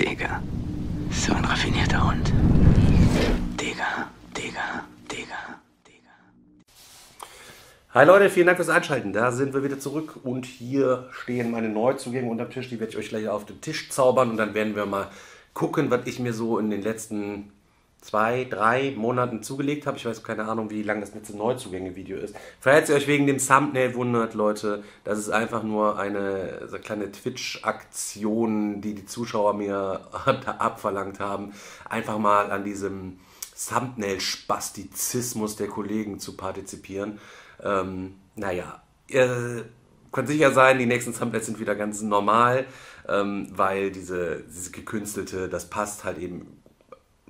Digga. So ein raffinierter Hund. Digga, Digga, Digga, Digga. Hi Leute, vielen Dank fürs Einschalten. Da sind wir wieder zurück und hier stehen meine Neuzugänge unterm Tisch. Die werde ich euch gleich auf den Tisch zaubern und dann werden wir mal gucken, was ich mir so in den letzten zwei, drei Monaten zugelegt habe. Ich weiß keine Ahnung, wie lang das letzte Neuzugänge-Video ist. Falls ihr euch wegen dem Thumbnail wundert, Leute, das ist einfach nur eine so kleine Twitch-Aktion, die die Zuschauer mir abverlangt haben, einfach mal an diesem Thumbnail-Spastizismus der Kollegen zu partizipieren. Ähm, naja, ihr könnt sicher sein, die nächsten Thumbnails sind wieder ganz normal, ähm, weil diese, diese gekünstelte, das passt halt eben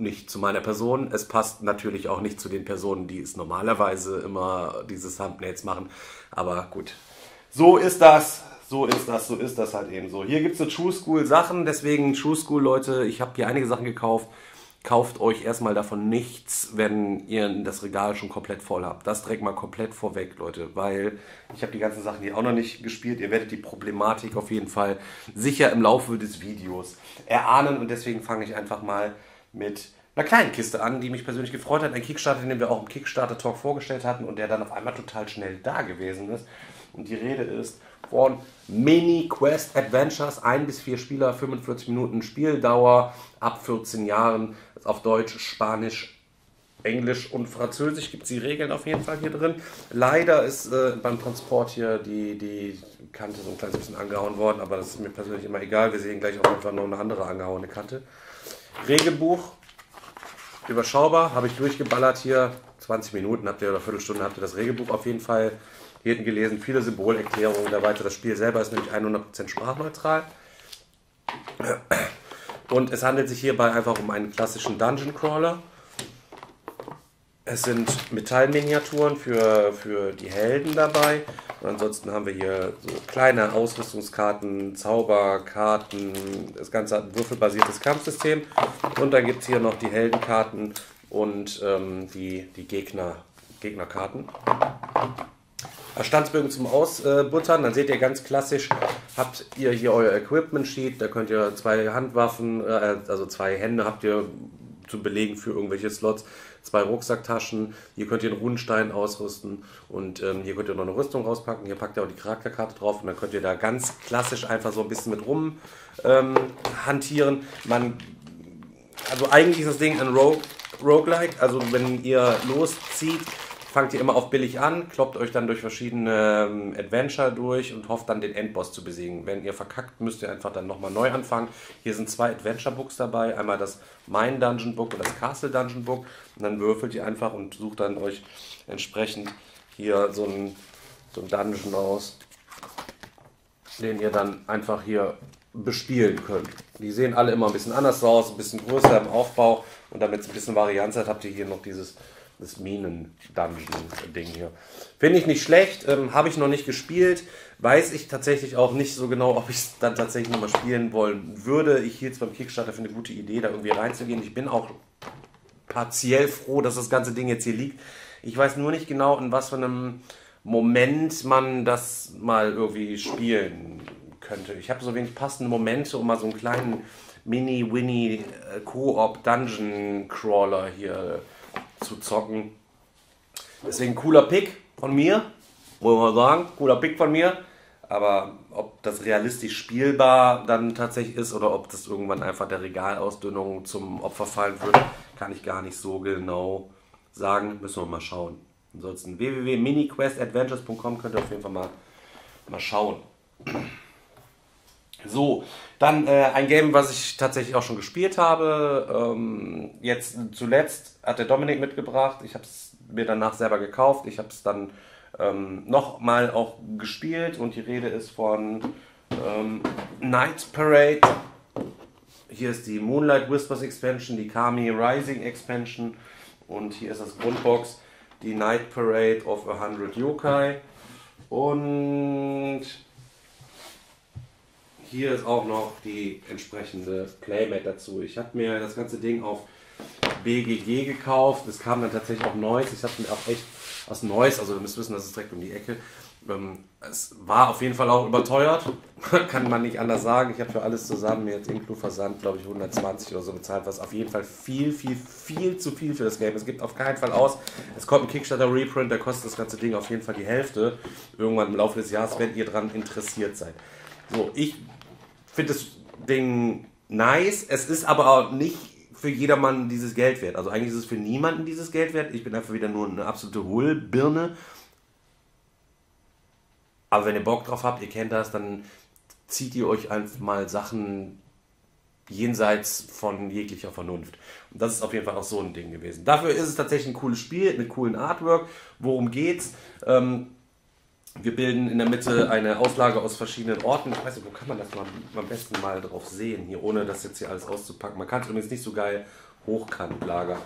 nicht zu meiner Person. Es passt natürlich auch nicht zu den Personen, die es normalerweise immer diese Thumbnails machen. Aber gut, so ist das. So ist das, so ist das halt eben so. Hier gibt es so True School Sachen, deswegen True School Leute, ich habe hier einige Sachen gekauft. Kauft euch erstmal davon nichts, wenn ihr das Regal schon komplett voll habt. Das direkt mal komplett vorweg, Leute, weil ich habe die ganzen Sachen hier auch noch nicht gespielt. Ihr werdet die Problematik auf jeden Fall sicher im Laufe des Videos erahnen und deswegen fange ich einfach mal mit einer kleinen Kiste an, die mich persönlich gefreut hat. Ein Kickstarter, den wir auch im Kickstarter Talk vorgestellt hatten und der dann auf einmal total schnell da gewesen ist. Und die Rede ist von Mini Quest Adventures, ein bis vier Spieler, 45 Minuten Spieldauer, ab 14 Jahren, auf Deutsch, Spanisch, Englisch und Französisch gibt es die Regeln auf jeden Fall hier drin. Leider ist äh, beim Transport hier die, die Kante so ein kleines bisschen angehauen worden, aber das ist mir persönlich immer egal. Wir sehen gleich auch einfach noch eine andere angehauene Kante. Regelbuch, überschaubar, habe ich durchgeballert hier. 20 Minuten habt ihr oder Viertelstunde habt ihr das Regelbuch auf jeden Fall hier hinten gelesen. Viele Symbolerklärungen dabei. Das Spiel selber ist nämlich 100% sprachneutral. Und es handelt sich hierbei einfach um einen klassischen Dungeon Crawler. Es sind Metallminiaturen für, für die Helden dabei. Und ansonsten haben wir hier so kleine Ausrüstungskarten, Zauberkarten. Das Ganze hat ein würfelbasiertes Kampfsystem. Und dann gibt es hier noch die Heldenkarten und ähm, die, die Gegner, Gegnerkarten. Standsbögen zum Ausbuttern, dann seht ihr ganz klassisch, habt ihr hier euer Equipment Sheet, da könnt ihr zwei Handwaffen, äh, also zwei Hände habt ihr zu belegen für irgendwelche Slots, zwei Rucksacktaschen, hier könnt ihr einen Runenstein ausrüsten und ähm, hier könnt ihr noch eine Rüstung rauspacken, hier packt ihr auch die Charakterkarte drauf und dann könnt ihr da ganz klassisch einfach so ein bisschen mit rum ähm, hantieren. Man, also eigentlich ist das Ding ein Rogue, Roguelike, also wenn ihr loszieht, fangt ihr immer auf billig an, kloppt euch dann durch verschiedene ähm, Adventure durch und hofft dann den Endboss zu besiegen. Wenn ihr verkackt, müsst ihr einfach dann nochmal neu anfangen. Hier sind zwei Adventure Books dabei, einmal das Mein Dungeon Book und das Castle Dungeon Book. Und dann würfelt ihr einfach und sucht dann euch entsprechend hier so ein, so ein Dungeon aus, den ihr dann einfach hier bespielen könnt. Die sehen alle immer ein bisschen anders aus, ein bisschen größer im Aufbau und damit es ein bisschen Varianz hat, habt ihr hier noch dieses das Minen-Dungeon-Ding hier. Finde ich nicht schlecht, ähm, habe ich noch nicht gespielt. Weiß ich tatsächlich auch nicht so genau, ob ich es dann tatsächlich nochmal spielen wollen würde. Ich hielt es beim Kickstarter für eine gute Idee, da irgendwie reinzugehen. Ich bin auch partiell froh, dass das ganze Ding jetzt hier liegt. Ich weiß nur nicht genau, in was für einem Moment man das mal irgendwie spielen könnte. Ich habe so wenig passende Momente, um mal so einen kleinen Mini-Winnie äh, hier zu zocken. Deswegen cooler Pick von mir, muss man sagen, cooler Pick von mir. Aber ob das realistisch spielbar dann tatsächlich ist oder ob das irgendwann einfach der Regalausdünnung zum Opfer fallen wird, kann ich gar nicht so genau sagen. Müssen wir mal schauen. Ansonsten www.miniquestadventures.com könnt ihr auf jeden Fall mal, mal schauen. So, dann äh, ein Game, was ich tatsächlich auch schon gespielt habe. Ähm, jetzt zuletzt hat der Dominik mitgebracht. Ich habe es mir danach selber gekauft. Ich habe es dann ähm, nochmal auch gespielt und die Rede ist von ähm, Night Parade. Hier ist die Moonlight Whispers Expansion, die Kami Rising Expansion und hier ist das Grundbox, die Night Parade of 100 Yokai. Und hier ist auch noch die entsprechende Playmat dazu. Ich habe mir das ganze Ding auf BGG gekauft. Es kam dann tatsächlich auch Neues. Ich habe mir auch echt aus Neues, also ihr müsst wissen, das ist direkt um die Ecke. Ähm, es war auf jeden Fall auch überteuert, kann man nicht anders sagen. Ich habe für alles zusammen jetzt inklu Versand, glaube ich, 120 oder so bezahlt, was auf jeden Fall viel, viel, viel zu viel für das Game. Es gibt auf keinen Fall aus. Es kommt ein Kickstarter Reprint, der kostet das ganze Ding auf jeden Fall die Hälfte. Irgendwann im Laufe des Jahres, wenn ihr daran interessiert seid. So, ich finde das Ding nice. Es ist aber auch nicht für jedermann dieses Geld wert. Also eigentlich ist es für niemanden dieses Geld wert. Ich bin einfach wieder nur eine absolute Hohlbirne. Aber wenn ihr Bock drauf habt, ihr kennt das, dann zieht ihr euch einfach mal Sachen jenseits von jeglicher Vernunft. Und das ist auf jeden Fall auch so ein Ding gewesen. Dafür ist es tatsächlich ein cooles Spiel mit coolen Artwork. Worum geht's? Ähm, wir bilden in der Mitte eine Auslage aus verschiedenen Orten. Ich weiß nicht, wo kann man das mal am besten mal drauf sehen, hier, ohne das jetzt hier alles auszupacken. Man kann es übrigens nicht so geil hochkant lagern,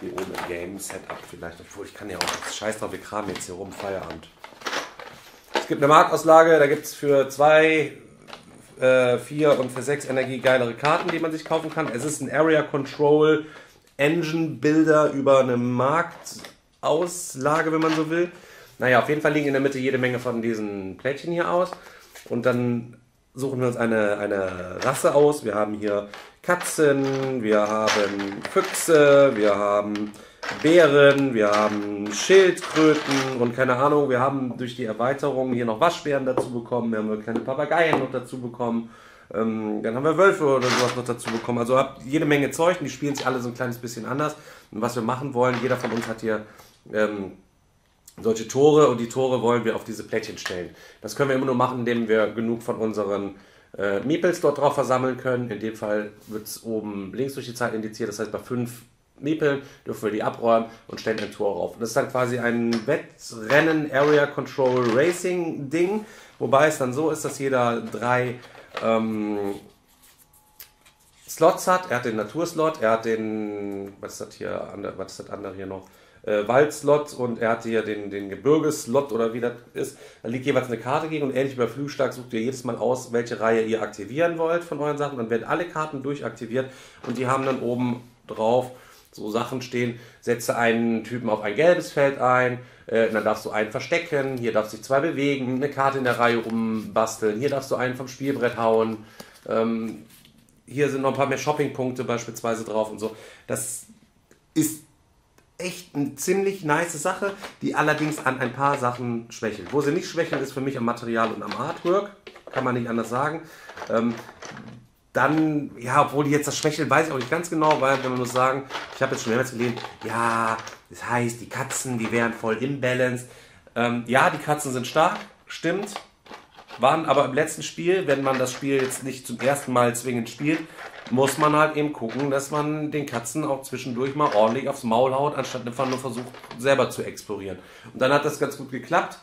hier oben im Game-Setup vielleicht. Obwohl, ich kann ja auch, scheiß drauf, wir kramen jetzt hier rum, Feierabend. Es gibt eine Marktauslage, da gibt es für zwei, äh, vier und für sechs Energie geilere Karten, die man sich kaufen kann. Es ist ein Area Control Engine Builder über eine Marktauslage, wenn man so will. Naja, auf jeden Fall liegen in der Mitte jede Menge von diesen Plättchen hier aus. Und dann suchen wir uns eine, eine Rasse aus. Wir haben hier Katzen, wir haben Füchse, wir haben Bären, wir haben Schildkröten und keine Ahnung, wir haben durch die Erweiterung hier noch Waschbären dazu bekommen, wir haben kleine Papageien noch dazu bekommen, ähm, dann haben wir Wölfe oder sowas noch dazu bekommen. Also habt jede Menge Zeug und die spielen sich alle so ein kleines bisschen anders. Und was wir machen wollen, jeder von uns hat hier ähm, solche Tore und die Tore wollen wir auf diese Plättchen stellen. Das können wir immer nur machen, indem wir genug von unseren äh, Meeples dort drauf versammeln können. In dem Fall wird es oben links durch die Zeit indiziert, das heißt bei fünf Meepeln dürfen wir die abräumen und stellen ein Tor auf. Das ist dann quasi ein Wettrennen Area Control Racing Ding, wobei es dann so ist, dass jeder drei ähm, Slots hat. Er hat den Naturslot, er hat den, was ist das hier, was ist das andere hier noch? Äh, Waldslot und er hat hier den, den Gebirgeslot oder wie das ist. Da liegt jeweils eine Karte gegen und ähnlich wie bei Flügelschlag sucht ihr jedes Mal aus, welche Reihe ihr aktivieren wollt von euren Sachen. Dann werden alle Karten durchaktiviert und die haben dann oben drauf so Sachen stehen, setze einen Typen auf ein gelbes Feld ein, äh, dann darfst du einen verstecken, hier darfst sich zwei bewegen, eine Karte in der Reihe rumbasteln, hier darfst du einen vom Spielbrett hauen, ähm, hier sind noch ein paar mehr Shoppingpunkte beispielsweise drauf und so. Das ist echt eine ziemlich nice Sache, die allerdings an ein paar Sachen schwächelt. Wo sie nicht schwächelt, ist für mich am Material und am Artwork. Kann man nicht anders sagen. Ähm, dann, ja, obwohl die jetzt das schwächelt, weiß ich auch nicht ganz genau, weil, wenn man muss sagen, ich habe jetzt schon mehrmals gelesen, ja, das heißt, die Katzen, die wären voll imbalanced. Ähm, ja, die Katzen sind stark, stimmt. Waren aber im letzten Spiel, wenn man das Spiel jetzt nicht zum ersten Mal zwingend spielt, muss man halt eben gucken, dass man den Katzen auch zwischendurch mal ordentlich aufs Maul haut, anstatt einfach nur versucht, selber zu explorieren. Und dann hat das ganz gut geklappt.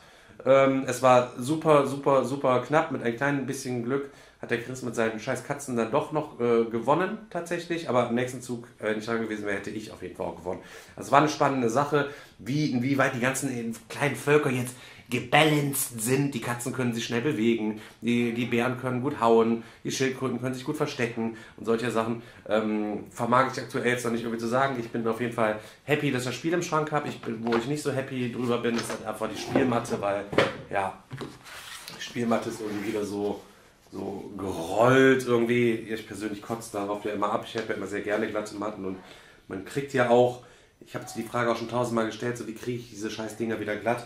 Ähm, es war super, super, super knapp. Mit ein kleinen bisschen Glück hat der Chris mit seinen scheiß Katzen dann doch noch äh, gewonnen, tatsächlich. Aber im nächsten Zug, wenn ich dran gewesen wäre, hätte ich auf jeden Fall auch gewonnen. Also es war eine spannende Sache, wie, inwieweit die ganzen kleinen Völker jetzt gebalanced sind. Die Katzen können sich schnell bewegen, die, die Bären können gut hauen, die Schildkröten können sich gut verstecken und solche Sachen ähm, vermag ich aktuell jetzt noch nicht irgendwie zu sagen. Ich bin auf jeden Fall happy, dass ich das Spiel im Schrank habe. Ich wo ich nicht so happy drüber bin, ist halt einfach die Spielmatte, weil ja, die Spielmatte ist irgendwie wieder so so gerollt irgendwie. Ich persönlich kotze darauf ja immer ab. Ich habe ja immer sehr gerne glatte Matten und man kriegt ja auch, ich habe die Frage auch schon tausendmal gestellt, so wie kriege ich diese scheiß Dinger wieder glatt?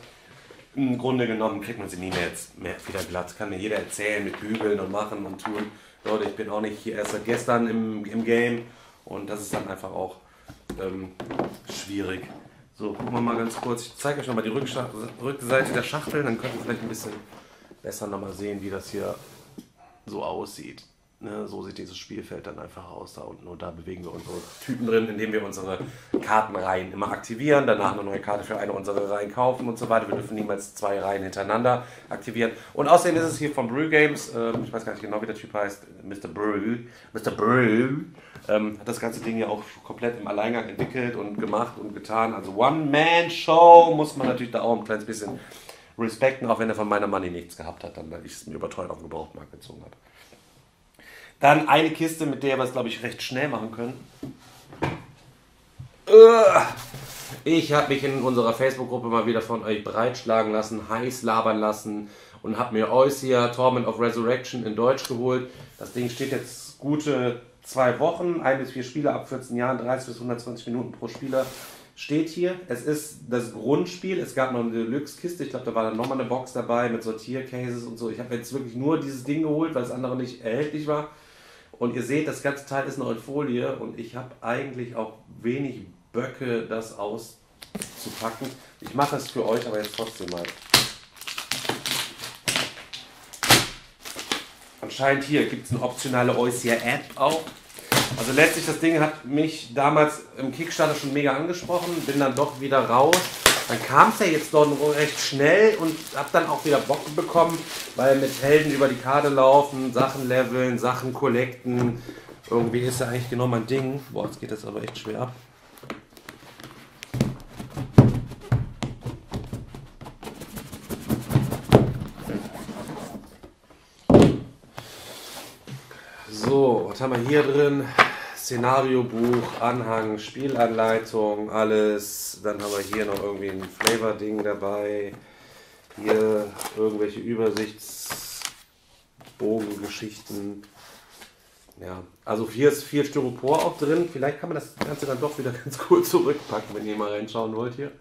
Im Grunde genommen kriegt man sie nie mehr, jetzt mehr wieder glatt. Kann mir jeder erzählen mit Bügeln und machen und tun. Leute, ich bin auch nicht hier erst seit gestern im, im Game und das ist dann einfach auch ähm, schwierig. So, gucken wir mal ganz kurz. Ich zeige euch nochmal die Rückseite der Schachtel, dann könnt ihr vielleicht ein bisschen besser nochmal sehen, wie das hier so aussieht. Ne, so sieht dieses Spielfeld dann einfach aus da unten. Und da bewegen wir unsere Typen drin, indem wir unsere Kartenreihen immer aktivieren, danach eine neue Karte für eine unserer Reihen kaufen und so weiter. Wir dürfen niemals zwei Reihen hintereinander aktivieren. Und außerdem ist es hier von Brew Games, äh, ich weiß gar nicht genau, wie der Typ heißt, Mr. Brew, Mr. Brew, ähm, hat das ganze Ding ja auch komplett im Alleingang entwickelt und gemacht und getan. Also One-Man-Show muss man natürlich da auch ein kleines bisschen respekten, auch wenn er von meiner Money nichts gehabt hat, dann weil ich es mir überteuert auf den Gebrauchtmarkt gezogen habe. Dann eine Kiste, mit der wir es, glaube ich, recht schnell machen können. Ich habe mich in unserer Facebook-Gruppe mal wieder von euch breitschlagen lassen, heiß labern lassen und habe mir Oisia Torment of Resurrection in Deutsch geholt. Das Ding steht jetzt gute zwei Wochen, ein bis vier Spieler ab 14 Jahren, 30 bis 120 Minuten pro Spieler. Steht hier, es ist das Grundspiel. Es gab noch eine Deluxe-Kiste. Ich glaube, da war dann nochmal eine Box dabei mit Sortiercases und so. Ich habe jetzt wirklich nur dieses Ding geholt, weil das andere nicht erhältlich war. Und ihr seht, das ganze Teil ist noch in Folie und ich habe eigentlich auch wenig Böcke, das auszupacken. Ich mache es für euch aber jetzt trotzdem mal. Anscheinend hier gibt es eine optionale Oisia App auch. Also letztlich, das Ding hat mich damals im Kickstarter schon mega angesprochen, bin dann doch wieder raus. Dann kam es ja jetzt dort recht schnell und habe dann auch wieder Bock bekommen, weil mit Helden über die Karte laufen, Sachen leveln, Sachen collecten. Irgendwie ist ja eigentlich genau mein Ding. Boah, jetzt geht das aber echt schwer ab. So, was haben wir hier drin? Szenariobuch, Anhang, Spielanleitung, alles. Dann haben wir hier noch irgendwie ein Flavor-Ding dabei. Hier irgendwelche Übersichtsbogengeschichten. Ja, also hier ist viel Styropor auch drin. Vielleicht kann man das Ganze dann doch wieder ganz cool zurückpacken, wenn ihr mal reinschauen wollt hier.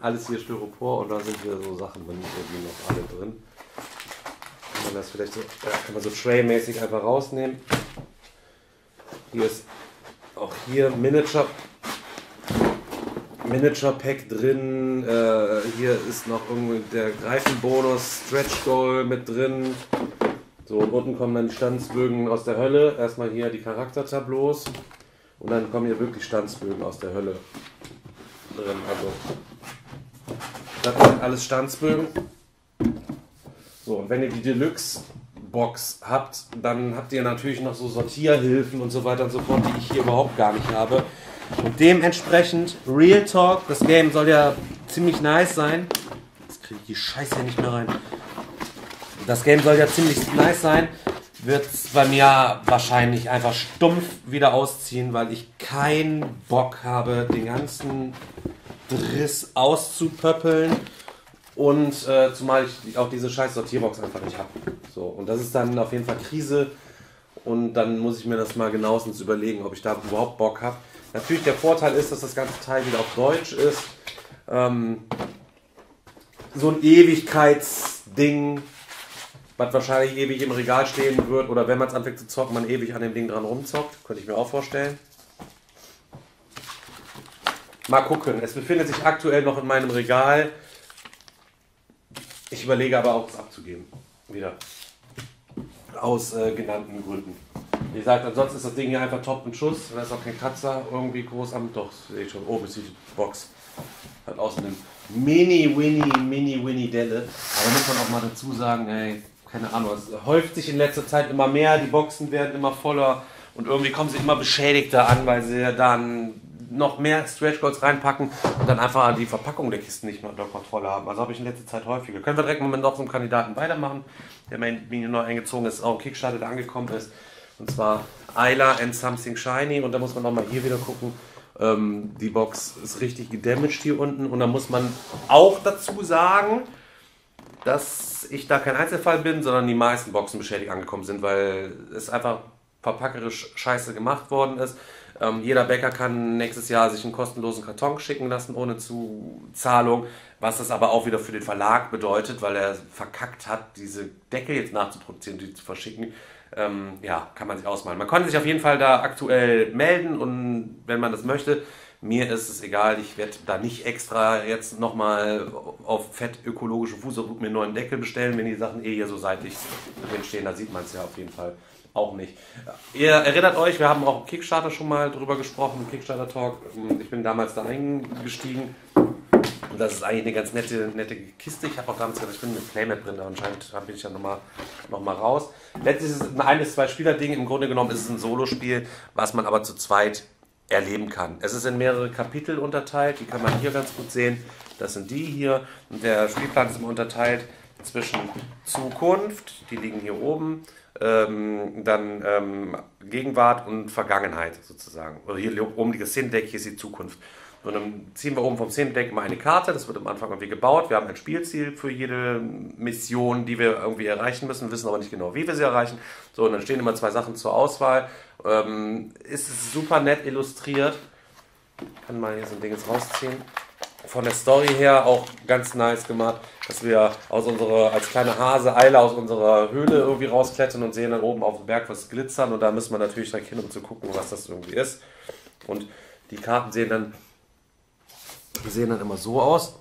Alles hier Styropor und da sind hier so Sachen drin, die noch alle drin. Kann man das vielleicht so, kann man so Tray-mäßig einfach rausnehmen. Hier ist auch hier Miniature, Miniature Pack drin. Äh, hier ist noch irgendwie der Greifenbonus Stretch Goal mit drin. So, und unten kommen dann die Stanzbögen aus der Hölle. Erstmal hier die Charaktertableaus. Und dann kommen hier wirklich Stanzbögen aus der Hölle drin. Also, das sind alles Stanzbögen. So, und wenn ihr die Deluxe Box habt, dann habt ihr natürlich noch so Sortierhilfen und so weiter und so fort, die ich hier überhaupt gar nicht habe. Und dementsprechend, Real Talk, das Game soll ja ziemlich nice sein. Jetzt kriege ich die Scheiße nicht mehr rein. Das Game soll ja ziemlich nice sein. Wird bei mir wahrscheinlich einfach stumpf wieder ausziehen, weil ich keinen Bock habe, den ganzen Driss auszupöppeln und äh, zumal ich auch diese scheiß Sortierbox einfach nicht habe. So, und das ist dann auf jeden Fall Krise. Und dann muss ich mir das mal genauestens überlegen, ob ich da überhaupt Bock habe. Natürlich der Vorteil ist, dass das ganze Teil wieder auf Deutsch ist. Ähm, so ein Ewigkeitsding, was wahrscheinlich ewig im Regal stehen wird. Oder wenn man es anfängt zu zocken, man ewig an dem Ding dran rumzockt. Könnte ich mir auch vorstellen. Mal gucken. Es befindet sich aktuell noch in meinem Regal. Ich überlege aber auch, es abzugeben. Wieder. Aus äh, genannten Gründen. Wie gesagt, ansonsten ist das Ding hier einfach top und Schuss. Da ist auch kein Kratzer irgendwie groß am. Doch, sehe ich schon. Oben ist die Box. Hat außen eine Mini-Winnie, Mini-Winnie-Delle. Aber muss man auch mal dazu sagen, ey, keine Ahnung, es häuft sich in letzter Zeit immer mehr. Die Boxen werden immer voller. Und irgendwie kommen sie immer beschädigter an, weil sie dann noch mehr Stretch Goals reinpacken und dann einfach die Verpackung der Kisten nicht mehr unter Kontrolle haben. Also habe ich in letzter Zeit häufiger. Können wir direkt mal mit noch einem Kandidaten weitermachen, der mir neu eingezogen ist, auch Kickstarter, der angekommen ist. Und zwar Ayla and Something Shiny. Und da muss man nochmal hier wieder gucken. Ähm, die Box ist richtig gedamaged hier unten. Und da muss man auch dazu sagen, dass ich da kein Einzelfall bin, sondern die meisten Boxen beschädigt angekommen sind, weil es einfach verpackerisch scheiße gemacht worden ist. Ähm, jeder Bäcker kann nächstes Jahr sich einen kostenlosen Karton schicken lassen ohne Zuzahlung, was das aber auch wieder für den Verlag bedeutet, weil er verkackt hat, diese Deckel jetzt nachzuproduzieren, die zu verschicken. Ähm, ja, kann man sich ausmalen. Man konnte sich auf jeden Fall da aktuell melden und wenn man das möchte, mir ist es egal, ich werde da nicht extra jetzt nochmal auf fett ökologische Fußabdruck mir einen neuen Deckel bestellen, wenn die Sachen eh hier so seitlich drin stehen, da sieht man es ja auf jeden Fall auch nicht. Ihr erinnert euch, wir haben auch Kickstarter schon mal drüber gesprochen, Kickstarter Talk. Ich bin damals da eingestiegen. Und das ist eigentlich eine ganz nette, nette Kiste. Ich habe auch damals gesagt, ich bin mit Playmat drin, anscheinend bin ich ja nochmal noch mal raus. Letztlich ist es ein eines, zwei Spieler-Ding. Im Grunde genommen ist es ein Solospiel, was man aber zu zweit erleben kann. Es ist in mehrere Kapitel unterteilt, die kann man hier ganz gut sehen. Das sind die hier. Und der Spielplan ist immer unterteilt zwischen Zukunft, die liegen hier oben, ähm, dann ähm, Gegenwart und Vergangenheit sozusagen. Oder hier oben die Sin-Deck, hier ist die Zukunft. Und dann ziehen wir oben vom Szenendeck mal eine Karte, das wird am Anfang irgendwie gebaut. Wir haben ein Spielziel für jede Mission, die wir irgendwie erreichen müssen, wissen aber nicht genau, wie wir sie erreichen. So, und dann stehen immer zwei Sachen zur Auswahl. Ähm, ist super nett illustriert. Ich kann mal hier so ein Ding jetzt rausziehen. Von der Story her auch ganz nice gemacht, dass wir aus unserer, als kleine Hase Eile aus unserer Höhle irgendwie rausklettern und sehen dann oben auf dem Berg was glitzern und da müssen wir natürlich direkt hin, um zu gucken, was das irgendwie ist. Und die Karten sehen dann sehen dann immer so aus.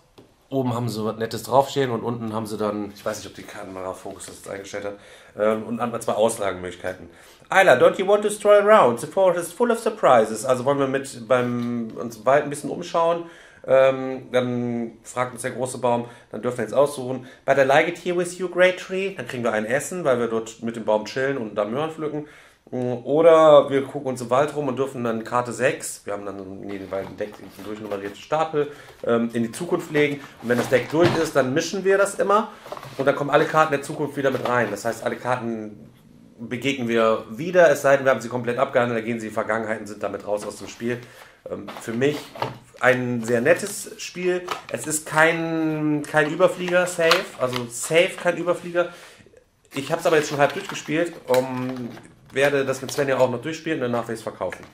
Oben haben sie was Nettes draufstehen und unten haben sie dann, ich weiß nicht, ob die Kamera-Fokus das jetzt eingestellt hat, ähm, und dann zwei Auslagenmöglichkeiten. Ayla, don't you want to stroll around? The forest is full of surprises. Also wollen wir mit beim uns Wald ein bisschen umschauen. Ähm, dann fragt uns der große Baum, dann dürfen wir jetzt aussuchen. But I like it here with you, great tree. Dann kriegen wir ein Essen, weil wir dort mit dem Baum chillen und da Möhren pflücken. Oder wir gucken uns im Wald rum und dürfen dann Karte 6, wir haben dann in jedem Deck einen durchnummerierten Stapel, ähm, in die Zukunft legen. Und wenn das Deck durch ist, dann mischen wir das immer und dann kommen alle Karten der Zukunft wieder mit rein. Das heißt, alle Karten begegnen wir wieder, es sei denn, wir haben sie komplett abgehandelt, dann gehen sie in die Vergangenheit und sind damit raus aus dem Spiel. Ähm, für mich ein sehr nettes Spiel. Es ist kein, kein Überflieger, safe, also safe kein Überflieger. Ich habe es aber jetzt schon halb durchgespielt. Um, werde das mit Sven ja auch noch durchspielen und danach werde ich es verkaufen.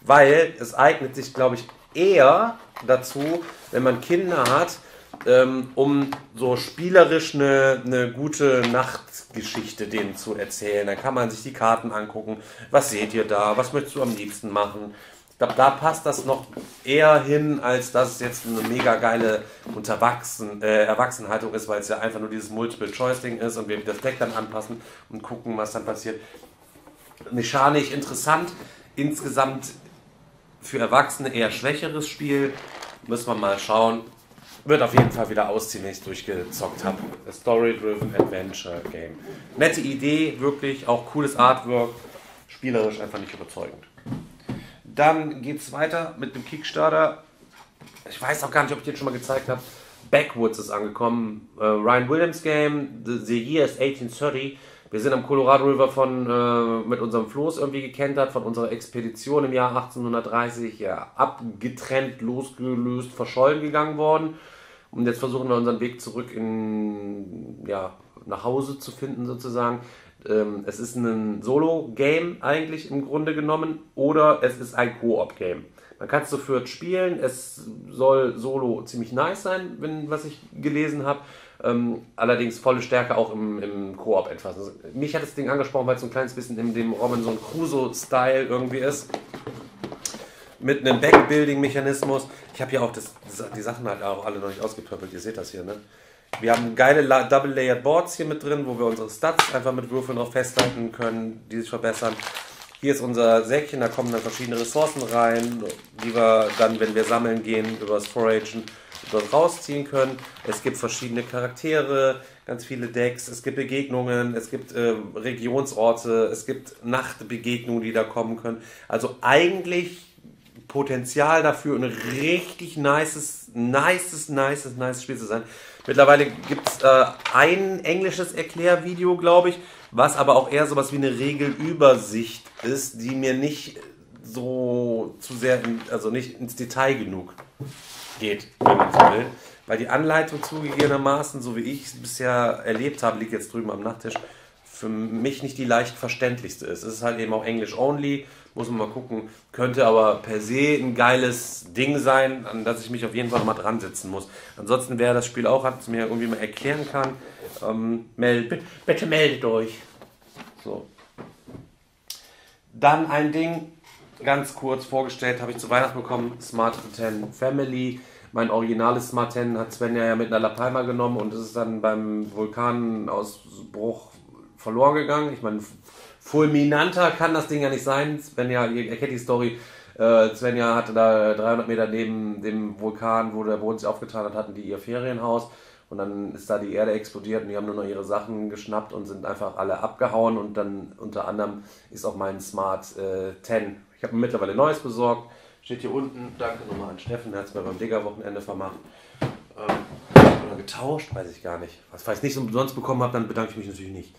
Weil es eignet sich, glaube ich, eher dazu, wenn man Kinder hat, ähm, um so spielerisch eine, eine gute Nachtgeschichte denen zu erzählen. Dann kann man sich die Karten angucken. Was seht ihr da? Was möchtest du am liebsten machen? Glaube, da passt das noch eher hin, als dass es jetzt eine mega geile Unterwachsen, äh, Erwachsenenhaltung ist, weil es ja einfach nur dieses Multiple-Choice-Ding ist und wir das Deck dann anpassen und gucken, was dann passiert mechanisch interessant. Insgesamt für Erwachsene eher schwächeres Spiel. Müssen wir mal schauen. Wird auf jeden Fall wieder ausziehen, wenn ich es durchgezockt habe. Story-driven Adventure Game. Nette Idee, wirklich. Auch cooles Artwork. Spielerisch einfach nicht überzeugend. Dann geht es weiter mit dem Kickstarter. Ich weiß auch gar nicht, ob ich den schon mal gezeigt habe. Backwoods ist angekommen. Uh, Ryan Williams Game. The, the Year is 1830 wir sind am Colorado River von, äh, mit unserem Floß irgendwie gekentert, von unserer Expedition im Jahr 1830 ja, abgetrennt, losgelöst, verschollen gegangen worden. Und jetzt versuchen wir unseren Weg zurück in, ja, nach Hause zu finden sozusagen. Ähm, es ist ein Solo-Game eigentlich im Grunde genommen oder es ist ein Koop-Game. Man kann es so für spielen. Es soll solo ziemlich nice sein, wenn, was ich gelesen habe. Ähm, allerdings volle Stärke auch im, im Koop etwas. Also, mich hat das Ding angesprochen, weil es so ein kleines bisschen in dem Robinson Crusoe-Style irgendwie ist. Mit einem Backbuilding-Mechanismus. Ich habe ja auch das, die Sachen halt auch alle noch nicht ausgetöppelt. Ihr seht das hier, ne? Wir haben geile Double-Layered Boards hier mit drin, wo wir unsere Stats einfach mit Würfeln noch festhalten können, die sich verbessern. Hier ist unser Säckchen, da kommen dann verschiedene Ressourcen rein, die wir dann, wenn wir sammeln gehen, übers Foragen dort rausziehen können. Es gibt verschiedene Charaktere, ganz viele Decks, es gibt Begegnungen, es gibt äh, Regionsorte, es gibt Nachtbegegnungen, die da kommen können. Also eigentlich Potenzial dafür, ein richtig nices, nices, nices, nices Spiel zu sein. Mittlerweile gibt es äh, ein englisches Erklärvideo, glaube ich, was aber auch eher sowas wie eine Regelübersicht ist, die mir nicht so zu sehr, in, also nicht ins Detail genug geht, wenn man so will. Weil die Anleitung zugegebenermaßen, so wie ich es bisher erlebt habe, liegt jetzt drüben am Nachttisch, für mich nicht die leicht verständlichste ist. Es ist halt eben auch Englisch only, muss man mal gucken. Könnte aber per se ein geiles Ding sein, an das ich mich auf jeden Fall mal dran setzen muss. Ansonsten wäre das Spiel auch, hat es mir irgendwie mal erklären kann, ähm, meld, bitte meldet euch. So. Dann ein Ding, ganz kurz vorgestellt, habe ich zu Weihnachten bekommen, Smart 10 Family. Mein originales Smart 10 hat Sven ja mit einer La Palma genommen und es ist dann beim Vulkanausbruch verloren gegangen. Ich meine, fulminanter kann das Ding ja nicht sein. Svenja, ihr kennt die Story. Äh, Svenja hatte da 300 Meter neben dem Vulkan, wo der Boden sich aufgetan hat, hatten die ihr Ferienhaus. Und dann ist da die Erde explodiert und die haben nur noch ihre Sachen geschnappt und sind einfach alle abgehauen. Und dann unter anderem ist auch mein Smart äh, 10 ich habe mir mittlerweile Neues besorgt. Steht hier unten. Danke nochmal an Steffen, der hat es mir beim Digger-Wochenende vermacht. Ähm, oder getauscht, weiß ich gar nicht. Was, falls ich nicht umsonst bekommen habe, dann bedanke ich mich natürlich nicht.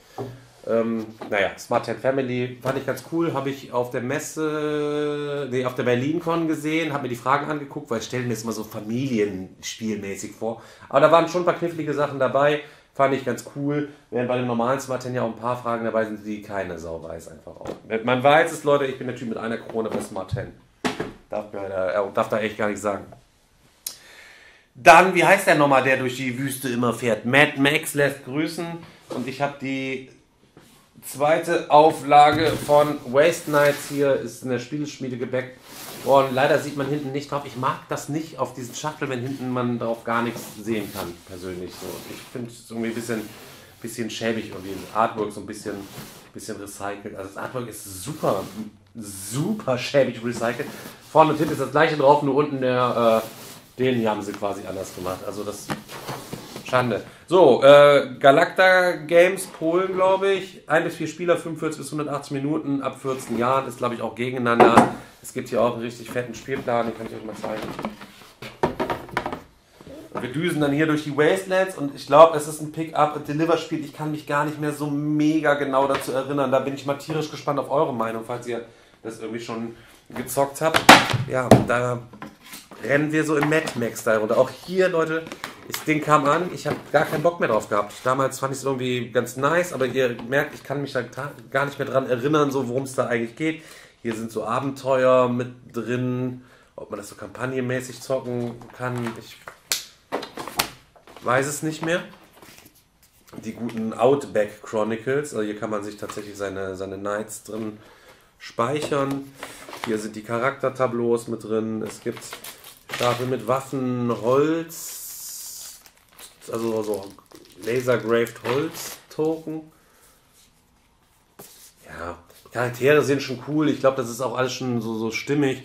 Ähm, naja, Smart 10 Family fand ich ganz cool. Habe ich auf der Messe, nee, auf der BerlinCon gesehen, habe mir die Fragen angeguckt, weil ich stelle mir das immer so familienspielmäßig vor. Aber da waren schon ein paar knifflige Sachen dabei. Fand ich ganz cool. Während bei dem normalen Smart 10 ja auch ein paar Fragen dabei sind, die keine Sau weiß einfach auch. Man weiß es, Leute, ich bin der Typ mit einer Krone bei Smart 10. Darf, mir, äh, darf da echt gar nicht sagen. Dann, wie heißt der nochmal, der durch die Wüste immer fährt? Mad Max lässt grüßen. Und ich habe die zweite Auflage von Waste Nights hier, ist in der Spieleschmiede gebackt worden. Leider sieht man hinten nicht drauf. Ich mag das nicht auf diesen Schachtel, wenn hinten man drauf gar nichts sehen kann, persönlich. So. Ich finde es irgendwie ein bisschen, bisschen schäbig, irgendwie das Artwork so ein bisschen, bisschen recycelt. Also das Artwork ist super, super schäbig recycelt. Vorne und hinten ist das gleiche drauf, nur unten der, äh, den haben sie quasi anders gemacht. Also das Schande. So, äh, Galacta Games Polen, glaube ich. Ein bis vier Spieler, 45 bis 180 Minuten, ab 14 Jahren, ist glaube ich auch gegeneinander. Es gibt hier auch einen richtig fetten Spielplan, den kann ich euch mal zeigen. Wir düsen dann hier durch die Wastelands und ich glaube, es ist ein Pick-up-Deliver-Spiel. Ich kann mich gar nicht mehr so mega genau dazu erinnern. Da bin ich mal tierisch gespannt auf eure Meinung, falls ihr das irgendwie schon gezockt habt. Ja, da rennen wir so in Mad Max-Style runter. Auch hier, Leute, das Ding kam an, ich habe gar keinen Bock mehr drauf gehabt. Damals fand ich es irgendwie ganz nice, aber ihr merkt, ich kann mich da gar nicht mehr dran erinnern, so worum es da eigentlich geht. Hier sind so Abenteuer mit drin, ob man das so kampagnenmäßig zocken kann. Ich weiß es nicht mehr. Die guten Outback Chronicles, also hier kann man sich tatsächlich seine, seine Nights drin speichern. Hier sind die Charaktertableaus mit drin. Es gibt Stapel mit Waffen, Holz, also so Laser-Graved Holz-Token. Ja, Charaktere sind schon cool. Ich glaube, das ist auch alles schon so, so stimmig.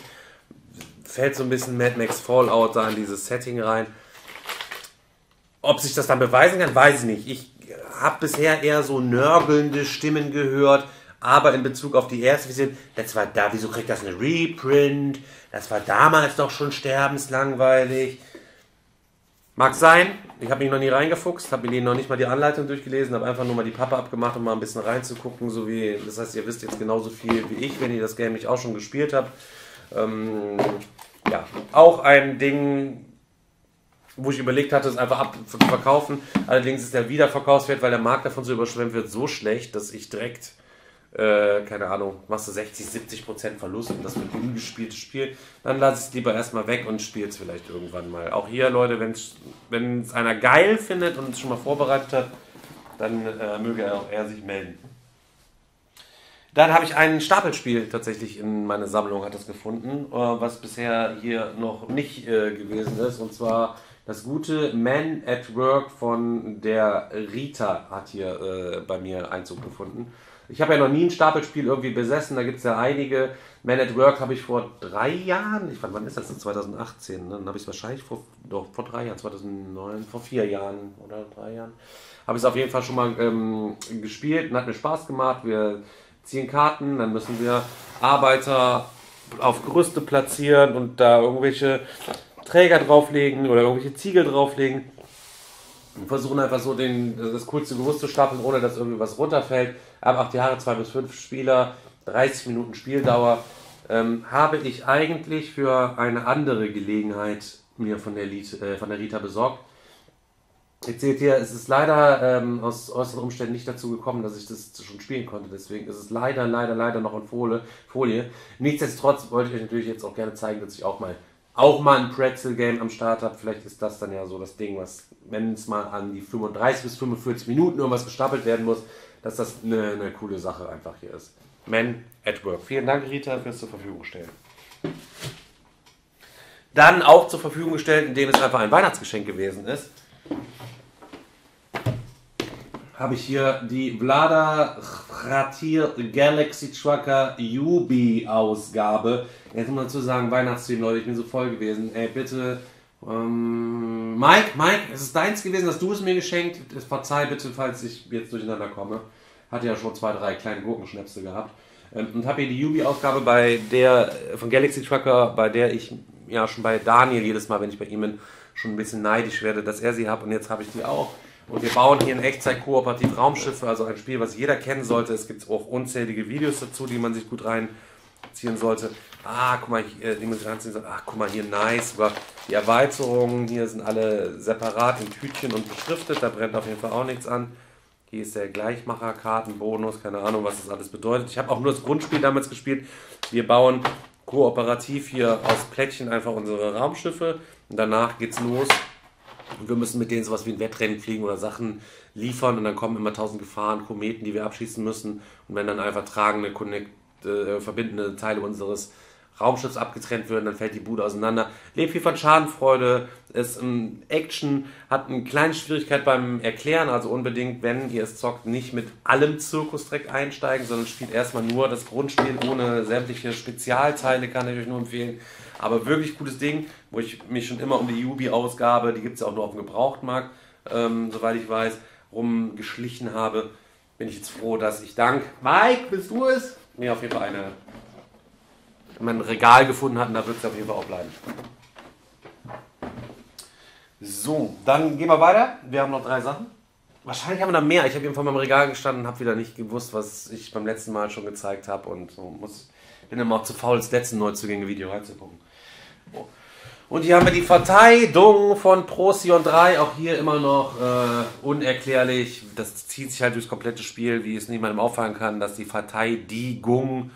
Fällt so ein bisschen Mad Max Fallout da in dieses Setting rein. Ob sich das dann beweisen kann, weiß ich nicht. Ich habe bisher eher so nörgelnde Stimmen gehört, aber in Bezug auf die erste Vision, das war da, wieso kriegt das eine Reprint? Das war damals doch schon sterbenslangweilig. Mag sein, ich habe mich noch nie reingefuchst, habe mir noch nicht mal die Anleitung durchgelesen, habe einfach nur mal die Pappe abgemacht, um mal ein bisschen reinzugucken, so wie, das heißt, ihr wisst jetzt genauso viel wie ich, wenn ihr das Game nicht auch schon gespielt habt. Ähm, ja, auch ein Ding, wo ich überlegt hatte, es einfach abzuverkaufen. Allerdings ist der Wiederverkaufswert, weil der Markt davon so überschwemmt wird, so schlecht, dass ich direkt äh, keine Ahnung, machst du 60, 70 Prozent Verlust und das wird ein ungespieltes Spiel, dann lass es lieber erstmal weg und spiel es vielleicht irgendwann mal. Auch hier, Leute, wenn es einer geil findet und es schon mal vorbereitet hat, dann äh, möge auch er sich melden. Dann habe ich ein Stapelspiel tatsächlich in meiner Sammlung, hat es gefunden, äh, was bisher hier noch nicht äh, gewesen ist. Und zwar das gute Man at Work von der Rita hat hier äh, bei mir Einzug gefunden. Ich habe ja noch nie ein Stapelspiel irgendwie besessen, da gibt es ja einige. Man at Work habe ich vor drei Jahren, ich wann ist das? 2018, ne? dann habe ich es wahrscheinlich vor, doch, vor drei Jahren, 2009, vor vier Jahren oder drei Jahren, habe ich es auf jeden Fall schon mal ähm, gespielt und hat mir Spaß gemacht. Wir ziehen Karten, dann müssen wir Arbeiter auf Gerüste platzieren und da irgendwelche Träger drauflegen oder irgendwelche Ziegel drauflegen und versuchen einfach so den, das coolste Gerüst zu stapeln, ohne dass irgendwie was runterfällt. Ab acht Jahre, zwei bis fünf Spieler, 30 Minuten Spieldauer. Ähm, habe ich eigentlich für eine andere Gelegenheit mir von der, Lied, äh, von der Rita besorgt. Ich seht hier, es ist leider ähm, aus äußeren Umständen nicht dazu gekommen, dass ich das schon spielen konnte. Deswegen ist es leider, leider, leider noch in. Folie. Nichtsdestotrotz wollte ich euch natürlich jetzt auch gerne zeigen, dass ich auch mal auch mal ein Pretzel-Game am Start habe. Vielleicht ist das dann ja so das Ding, was, wenn es mal an die 35 bis 45 Minuten irgendwas gestapelt werden muss, dass das eine, eine coole Sache einfach hier ist. Men at Work. Vielen Dank, Rita, fürs zur Verfügung stellen. Dann auch zur Verfügung gestellt, indem es einfach ein Weihnachtsgeschenk gewesen ist, habe ich hier die Vlada Ratir Galaxy Trucker Yubi Ausgabe. Jetzt muss man dazu sagen, Weihnachtsstream, Leute, ich bin so voll gewesen. Ey, bitte, ähm, Mike, Mike, es ist deins gewesen, hast du es mir geschenkt. Verzeih bitte, falls ich jetzt durcheinander komme. Hatte ja schon zwei, drei kleine Gurkenschnäpse gehabt. Ähm, und habe hier die Yubi-Ausgabe bei der, von Galaxy Trucker, bei der ich ja schon bei Daniel jedes Mal, wenn ich bei ihm bin, schon ein bisschen neidisch werde, dass er sie hat. Und jetzt habe ich die auch. Und wir bauen hier in Echtzeit kooperativ Raumschiffe, also ein Spiel, was jeder kennen sollte. Es gibt auch unzählige Videos dazu, die man sich gut reinziehen sollte. Ah, guck mal, hier, die man sich reinziehen sollte. Ah, guck mal, hier nice. Sogar die Erweiterungen hier sind alle separat in Tütchen und beschriftet. Da brennt auf jeden Fall auch nichts an. Hier ist der Gleichmacher-Kartenbonus, keine Ahnung, was das alles bedeutet. Ich habe auch nur das Grundspiel damals gespielt. Wir bauen kooperativ hier aus Plättchen einfach unsere Raumschiffe. Und danach geht's los. Und wir müssen mit denen sowas wie ein Wettrennen fliegen oder Sachen liefern. Und dann kommen immer tausend Gefahren, Kometen, die wir abschießen müssen. Und wenn dann einfach tragende, connect, äh, verbindende Teile unseres Raumschiffs abgetrennt werden, dann fällt die Bude auseinander. Lebt viel von Schadenfreude, ist ein Action, hat eine kleine Schwierigkeit beim Erklären, also unbedingt, wenn ihr es zockt, nicht mit allem Zirkus direkt einsteigen, sondern spielt erstmal nur das Grundspiel ohne sämtliche Spezialteile, kann ich euch nur empfehlen. Aber wirklich gutes Ding, wo ich mich schon immer um die Yubi-Ausgabe, die gibt es ja auch nur auf dem Gebrauchtmarkt, ähm, soweit ich weiß, rumgeschlichen habe. Bin ich jetzt froh, dass ich dank Mike, bist du es? Mir auf jeden Fall eine wenn man ein Regal gefunden hat, da wird es auf jeden Fall auch bleiben. So, dann gehen wir weiter. Wir haben noch drei Sachen. Wahrscheinlich haben wir da mehr. Ich habe eben vor meinem Regal gestanden und habe wieder nicht gewusst, was ich beim letzten Mal schon gezeigt habe. Und so muss, bin immer auch zu faul, das letzte Neuzugänge-Video reinzugucken. Und hier haben wir die Verteidigung von Procyon 3. Auch hier immer noch äh, unerklärlich. Das zieht sich halt durchs komplette Spiel, wie es niemandem auffallen kann, dass die Verteidigung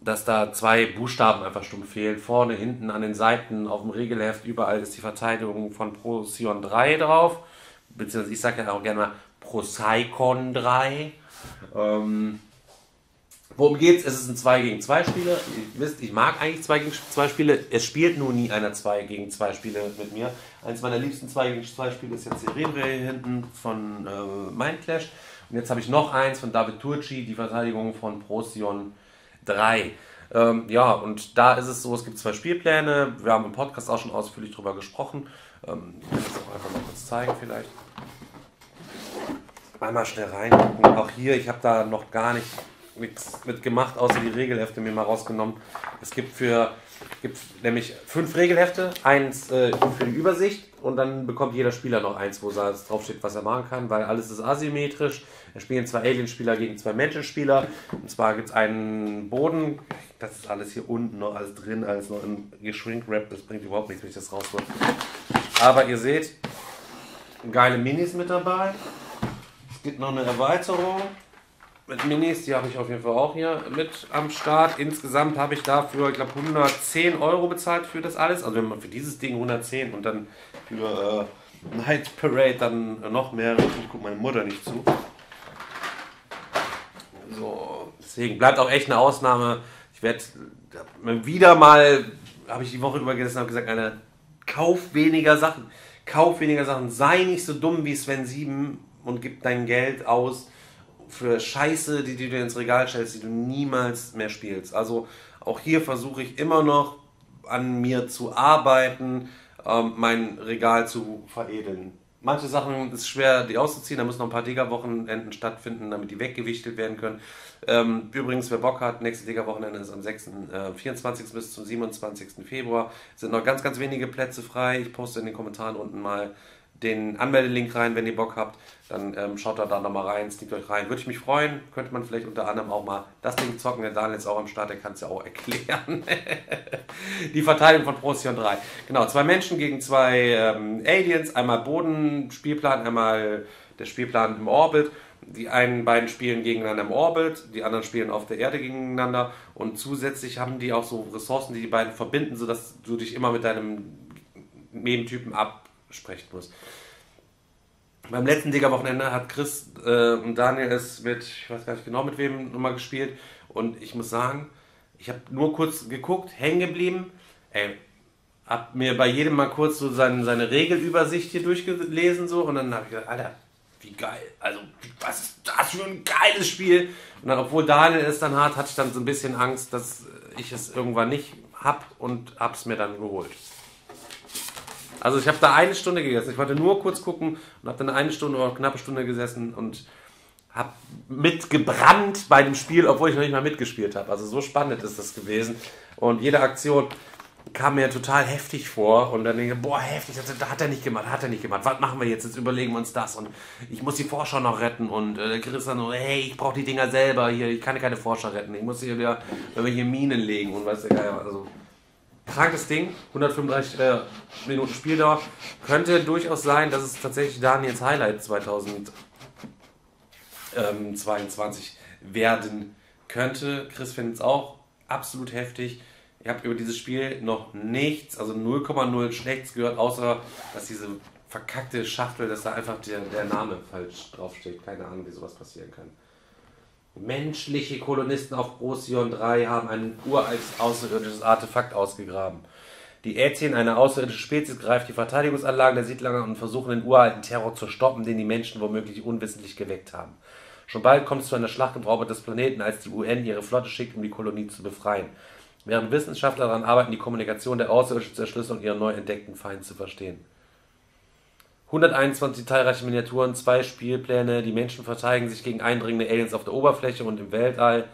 dass da zwei Buchstaben einfach stumpf fehlen. Vorne, hinten, an den Seiten, auf dem Regelheft, überall ist die Verteidigung von Procyon 3 drauf. Beziehungsweise ich sage ja auch gerne mal Prosaikon 3. Ähm, worum geht's? Es ist ein 2 gegen 2 Spiele. Ihr wisst, ich mag eigentlich 2 gegen 2 Spiele. Es spielt nur nie einer 2 gegen 2 Spiele mit mir. Eins meiner liebsten 2 gegen 2 Spiele ist jetzt Cerebre hinten von äh, Mindclash. Und jetzt habe ich noch eins von David Turci, die Verteidigung von Procyon 3. 3. Ähm, ja, und da ist es so, es gibt zwei Spielpläne. Wir haben im Podcast auch schon ausführlich darüber gesprochen. Ähm, ich will das auch einfach mal kurz zeigen vielleicht. Einmal schnell reingucken. Auch hier, ich habe da noch gar nicht nichts mit gemacht, außer die Regelhefte mir mal rausgenommen. Es gibt für gibt nämlich fünf Regelhefte, eins äh, für die Übersicht und dann bekommt jeder Spieler noch eins, wo drauf steht, was er machen kann, weil alles ist asymmetrisch. Da spielen zwei Alien-Spieler gegen zwei Menschenspieler. Und zwar gibt es einen Boden, das ist alles hier unten noch, alles drin, alles noch im Geschrinkwrap, das bringt überhaupt nichts, wenn ich das raushole. Aber ihr seht, geile Minis mit dabei. Es gibt noch eine Erweiterung mit Minis, die habe ich auf jeden Fall auch hier mit am Start. Insgesamt habe ich dafür, ich glaube, 110 Euro bezahlt für das alles. Also wenn man für dieses Ding 110 und dann für äh, Night Parade dann noch mehr. Ich gucke meine Mutter nicht zu. So, deswegen bleibt auch echt eine Ausnahme. Ich werde wieder mal, habe ich die Woche über gesessen und gesagt, eine, kauf weniger Sachen. Kauf weniger Sachen. Sei nicht so dumm wie Sven 7 und gib dein Geld aus für Scheiße, die, die du ins Regal stellst, die du niemals mehr spielst. Also auch hier versuche ich immer noch an mir zu arbeiten, ähm, mein Regal zu veredeln. Manche Sachen ist schwer, die auszuziehen, da müssen noch ein paar Digger-Wochenenden stattfinden, damit die weggewichtet werden können. Ähm, übrigens, wer Bock hat, nächste Digger-Wochenende ist am 6., äh, 24. bis zum 27. Februar. Es sind noch ganz, ganz wenige Plätze frei. Ich poste in den Kommentaren unten mal den Anmeldelink rein, wenn ihr Bock habt. Dann ähm, schaut da nochmal rein, sneakt euch rein. Würde ich mich freuen. Könnte man vielleicht unter anderem auch mal das Ding zocken. Der Daniel ist auch am Start, der kann es ja auch erklären. die Verteilung von Procyon 3. Genau, zwei Menschen gegen zwei ähm, Aliens. Einmal Bodenspielplan, einmal der Spielplan im Orbit. Die einen beiden spielen gegeneinander im Orbit, die anderen spielen auf der Erde gegeneinander. Und zusätzlich haben die auch so Ressourcen, die die beiden verbinden, sodass du dich immer mit deinem Nebentypen ab sprechen muss. Beim letzten Digger-Wochenende hat Chris äh, und Daniel es mit, ich weiß gar nicht genau mit wem nochmal gespielt. Und ich muss sagen, ich habe nur kurz geguckt, hängen geblieben. Ey, hab mir bei jedem mal kurz so seine, seine Regelübersicht hier durchgelesen so und dann habe ich gedacht, Alter, wie geil, also was ist das für ein geiles Spiel. Und dann, obwohl Daniel es dann hat, hatte ich dann so ein bisschen Angst, dass ich es irgendwann nicht hab und hab's mir dann geholt. Also ich habe da eine Stunde gegessen. Ich wollte nur kurz gucken und habe dann eine Stunde oder knappe Stunde gesessen und habe mitgebrannt bei dem Spiel, obwohl ich noch nicht mal mitgespielt habe. Also so spannend ist das gewesen. Und jede Aktion, kam mir total heftig vor und dann denke ich, boah, heftig, das hat er nicht gemacht, hat er nicht gemacht. Was machen wir jetzt? Jetzt überlegen wir uns das und ich muss die Forscher noch retten und äh, Chris dann so, hey, ich brauche die Dinger selber hier, ich kann keine Forscher retten, ich muss hier wieder irgendwelche Minen legen und weiß ja, also krankes Ding, 135 äh, Minuten Spieldauer. Könnte durchaus sein, dass es tatsächlich Daniels Highlight 2022 werden könnte. Chris findet es auch absolut heftig. Ich habe über dieses Spiel noch nichts, also 0,0 Schlechtes gehört, außer dass diese verkackte Schachtel, dass da einfach der, der Name falsch draufsteht. Keine Ahnung, wie sowas passieren kann. Menschliche Kolonisten auf Procyon 3 haben ein uraltes außerirdisches Artefakt ausgegraben. Die Ätien, eine außerirdische Spezies, greift die Verteidigungsanlagen der Siedler an und versuchen den uralten Terror zu stoppen, den die Menschen womöglich unwissentlich geweckt haben. Schon bald kommt es zu einer Schlacht im Raum des Planeten, als die UN ihre Flotte schickt, um die Kolonie zu befreien. Während Wissenschaftler daran arbeiten, die Kommunikation der Außerirdischen zu erschlüsseln und ihren neu entdeckten Feind zu verstehen. 121 detailreiche Miniaturen, zwei Spielpläne, die Menschen verteidigen sich gegen eindringende Aliens auf der Oberfläche und im Weltall.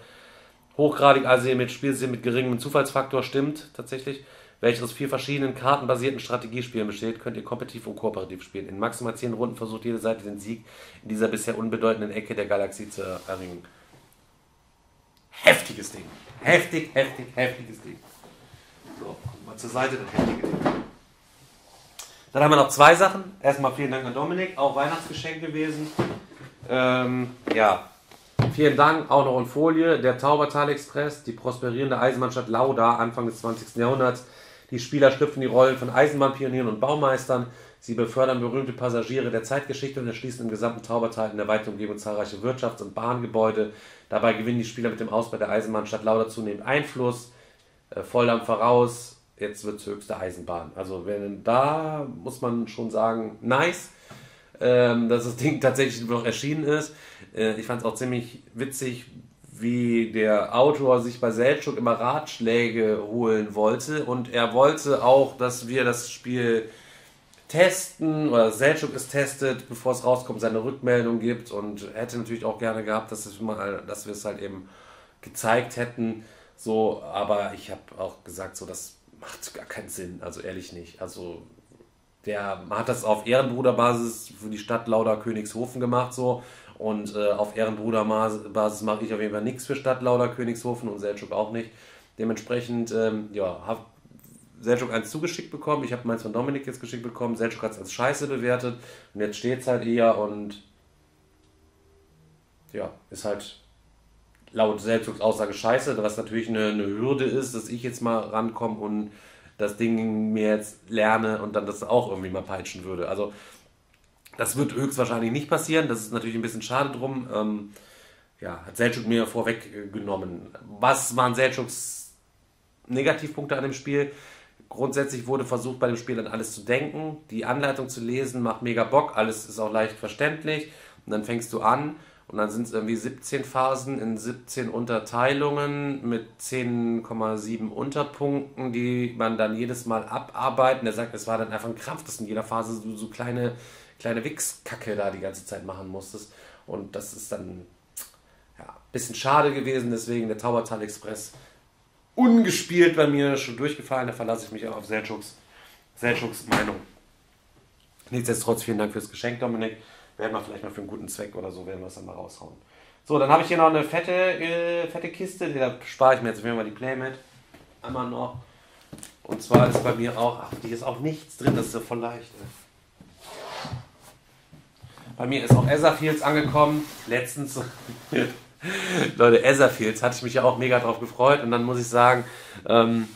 Hochgradig mit Spielsystem mit geringem Zufallsfaktor stimmt tatsächlich, welches aus vier verschiedenen kartenbasierten Strategiespielen besteht, könnt ihr kompetitiv und kooperativ spielen. In maximal 10 Runden versucht jede Seite den Sieg in dieser bisher unbedeutenden Ecke der Galaxie zu erringen. Heftiges Ding. Heftig, heftig, heftiges Ding. So, mal zur Seite das heftige Ding. Dann haben wir noch zwei Sachen. Erstmal vielen Dank an Dominik, auch Weihnachtsgeschenk gewesen. Ähm, ja, vielen Dank auch noch in Folie. Der Taubertal Express, die prosperierende Eisenbahnstadt Lauda, Anfang des 20. Jahrhunderts. Die Spieler schlüpfen die Rollen von Eisenbahnpionieren und Baumeistern. Sie befördern berühmte Passagiere der Zeitgeschichte und erschließen im gesamten Taubertal in der weiten Umgebung zahlreiche Wirtschafts- und Bahngebäude. Dabei gewinnen die Spieler mit dem Ausbau der Eisenbahnstadt Lauda zunehmend Einfluss. Äh, Volldampf voraus, jetzt wird es höchste Eisenbahn. Also wenn da muss man schon sagen, nice, ähm, dass das Ding tatsächlich noch erschienen ist. Äh, ich fand es auch ziemlich witzig, wie der Autor sich bei Seltschuk immer Ratschläge holen wollte und er wollte auch, dass wir das Spiel testen oder Selchuk es testet, bevor es rauskommt, seine Rückmeldung gibt und hätte natürlich auch gerne gehabt, dass, es mal, dass wir es halt eben gezeigt hätten. So, aber ich habe auch gesagt, so das macht gar keinen Sinn, also ehrlich nicht. Also der hat das auf Ehrenbruderbasis für die Stadt Lauda Königshofen gemacht so und äh, auf Ehrenbruderbasis mache ich auf jeden Fall nichts für Stadt Lauda Königshofen und Selchuk auch nicht. Dementsprechend ähm, ja, habe Selchuk eins zugeschickt bekommen. Ich habe meins von Dominik jetzt geschickt bekommen. Selchuk hat es als scheiße bewertet. Und jetzt steht es halt eher und ja, ist halt laut Selchuks Aussage scheiße, was natürlich eine, eine Hürde ist, dass ich jetzt mal rankomme und das Ding mir jetzt lerne und dann das auch irgendwie mal peitschen würde. Also das wird höchstwahrscheinlich nicht passieren. Das ist natürlich ein bisschen schade drum. Ähm, ja, hat Selchuk mir vorweggenommen. Was waren Selchuks Negativpunkte an dem Spiel? Grundsätzlich wurde versucht, bei dem Spiel an alles zu denken. Die Anleitung zu lesen macht mega Bock. Alles ist auch leicht verständlich. Und dann fängst du an und dann sind es irgendwie 17 Phasen in 17 Unterteilungen mit 10,7 Unterpunkten, die man dann jedes Mal abarbeiten. Er sagt, es war dann einfach ein Krampf, dass in jeder Phase so, so kleine, kleine Wichskacke da die ganze Zeit machen musstest. Und das ist dann ja, ein bisschen schade gewesen, deswegen der Taubertal Express ungespielt bei mir schon durchgefallen. Da verlasse ich mich auch auf Selchuks, Selchuks Meinung. Nichtsdestotrotz vielen Dank fürs Geschenk, Dominik. Werden wir vielleicht mal für einen guten Zweck oder so, werden wir es dann mal raushauen. So, dann habe ich hier noch eine fette, äh, fette Kiste. Da spare ich mir jetzt auf jeden Fall die Playmat. Einmal noch. Und zwar ist bei mir auch, ach, die ist auch nichts drin, das ist ja voll leicht. Bei mir ist auch Etherfields angekommen. Letztens Leute, Etherfields, hatte ich mich ja auch mega drauf gefreut. Und dann muss ich sagen, ähm,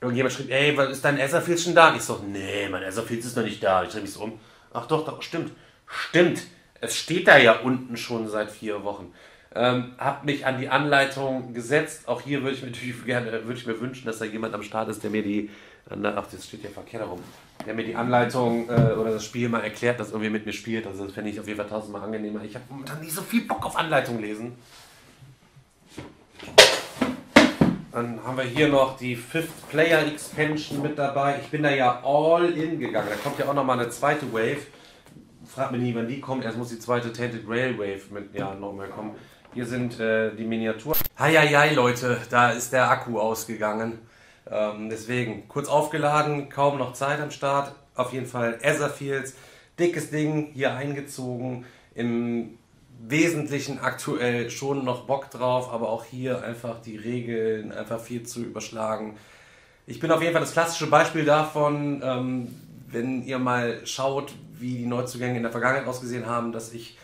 irgendjemand schrieb, ey, ist dein Etherfields schon da? Und ich so, nee, mein Etherfields ist noch nicht da. Ich drehe mich so um. Ach doch, doch, stimmt. Stimmt. Es steht da ja unten schon seit vier Wochen. Ähm, hab mich an die Anleitung gesetzt. Auch hier würde ich mir natürlich gerne, würde ich mir wünschen, dass da jemand am Start ist, der mir die, ach, das steht ja verkehrt herum, der mir die Anleitung äh, oder das Spiel mal erklärt, das irgendwie mit mir spielt. Also das fände ich auf jeden Fall tausendmal angenehmer. Ich habe momentan nicht so viel Bock auf Anleitung lesen. Dann haben wir hier noch die Fifth Player Expansion mit dabei. Ich bin da ja all in gegangen. Da kommt ja auch noch mal eine zweite Wave. Frag mich nie, wann die kommt. Erst muss die zweite Tainted Rail Wave mit ja noch mehr kommen. Hier sind äh, die Miniaturen. Heieiei, Leute, da ist der Akku ausgegangen. Ähm, deswegen kurz aufgeladen, kaum noch Zeit am Start. Auf jeden Fall Etherfields, dickes Ding, hier eingezogen. Im Wesentlichen aktuell schon noch Bock drauf, aber auch hier einfach die Regeln einfach viel zu überschlagen. Ich bin auf jeden Fall das klassische Beispiel davon, ähm, wenn ihr mal schaut, wie die Neuzugänge in der Vergangenheit ausgesehen haben, dass ich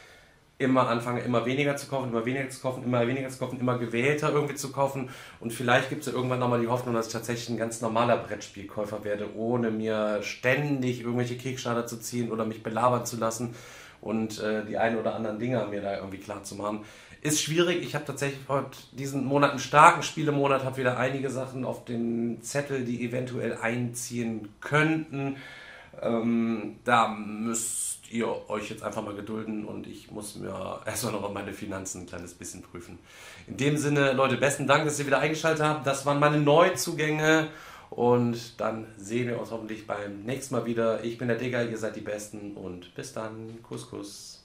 immer anfange, immer weniger zu kaufen, immer weniger zu kaufen, immer weniger zu kaufen, immer gewählter irgendwie zu kaufen. Und vielleicht gibt es ja irgendwann nochmal die Hoffnung, dass ich tatsächlich ein ganz normaler Brettspielkäufer werde, ohne mir ständig irgendwelche Kickstarter zu ziehen oder mich belabern zu lassen und äh, die ein oder anderen Dinger mir da irgendwie klar zu machen. Ist schwierig. Ich habe tatsächlich heute diesen Monat einen starken Spielemonat, habe wieder einige Sachen auf den Zettel, die eventuell einziehen könnten. Ähm, da müsst ihr euch jetzt einfach mal gedulden und ich muss mir erstmal noch meine Finanzen ein kleines bisschen prüfen. In dem Sinne, Leute, besten Dank, dass ihr wieder eingeschaltet habt. Das waren meine Neuzugänge und dann sehen wir uns hoffentlich beim nächsten Mal wieder. Ich bin der Digger, ihr seid die Besten und bis dann. Kuss, Kuss.